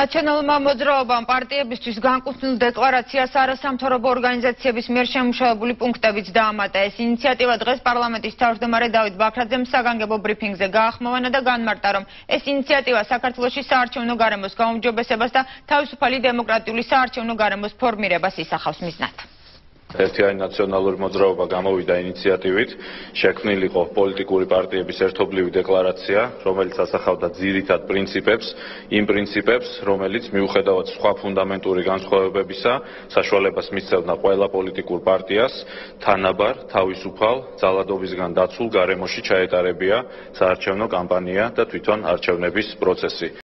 ნაციონალურმა მოძრაობამ პარტიებისთვის განკუთვნილ დეკლარაციას არასამთავრობო ორგანიზაციების მიერ შემუშავებული პუნქტებიც დაამატა. ეს ინიციატივა დღეს პარლამენტის თავმჯდომარე დავით ბაქრაძემ საგანგებო ბრიფინგზე გაახმოვანა და განმარტა, რომ ეს ინიციატივა საქართველოს საარჩევნო გარემოს გაუმჯობესებას და თავისუფალი დემოკრატიული საარჩევნო გარემოს ფორმირებას ისახავს მიზნად. ერთიანი ნაციონალური მოძრაობა გამოვიდა ინიციატივით. შექმნილიყო პოლიტიკური პარტიების ერთობლივი დეკლარაცია, რომელიც ასახავდა ძირითად პრინციპებს, იმ პრინციპებს, რომელიც მიუხედავად სხვა ფუნდამენტური განსხვავებებისა, საშუალებას მისცევდა ყველა პოლიტიკურ პარტიას. თანაბარ, თავისუფალ, ძალადობისგან დაცულ გარემოში ჩაეტარებია საარჩევნო კამპანია და თვითონ არჩევნების პროცესი.